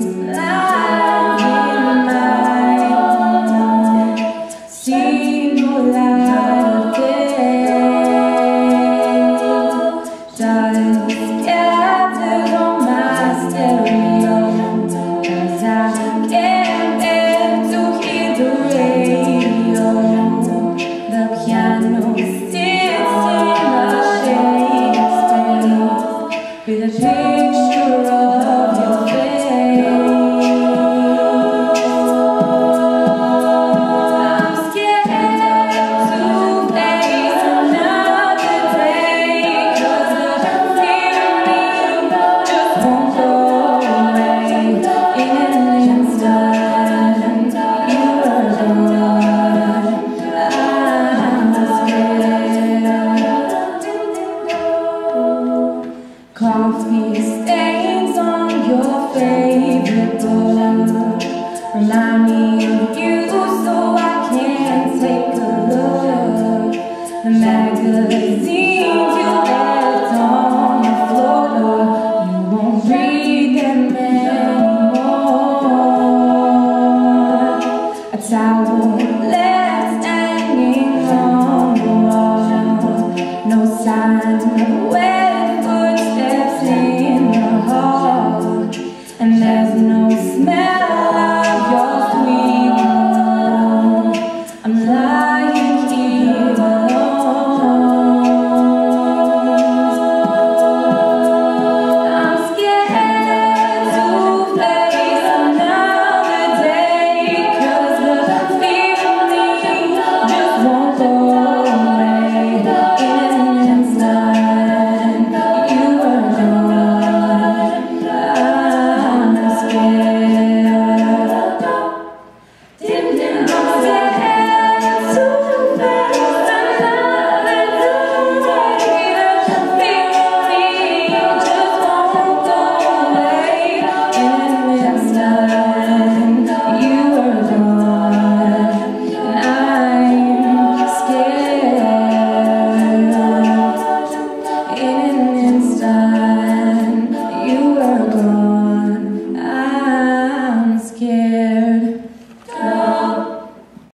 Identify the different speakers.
Speaker 1: Coffee favorite book Remind me of you so I can take a look The magazines you left on. The floor You won't read them anymore A towel left hanging on the wall No sign of there's no smell of your sweet love. I'm lying.